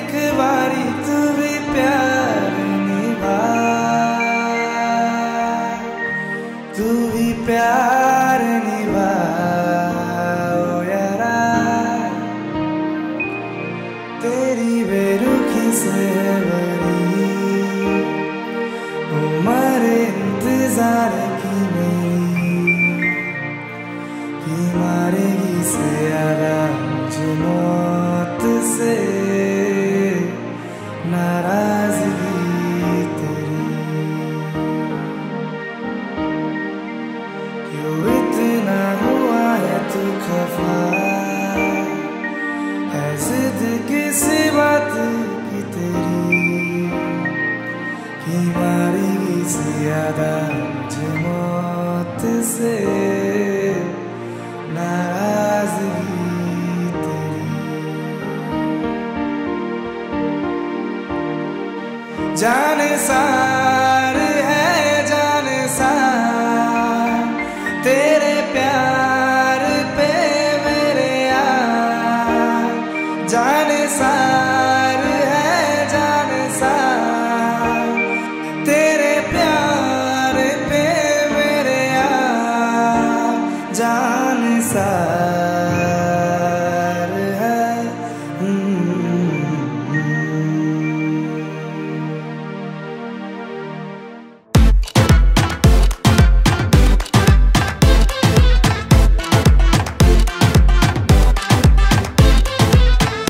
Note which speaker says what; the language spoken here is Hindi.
Speaker 1: एक बारी तू भी प्यार निभा तू भी प्यार निभा यारा। तेरी बेरुखी से बड़ी उम्र इंतज़ार की मेरी, कि मारेगी से यारा मुझे नाराज़गी तेरी क्यों इतना हुआ है तू खफा है जिद किसी बात की तेरी कि मारेगी ज़्यादा मुझे मौत से नाराज़गी जान सार है, जान सार। तेरे प्यार पे मेरे यार। जान सार है, जान सार। तेरे प्यार पे मेरे यार। जान सार।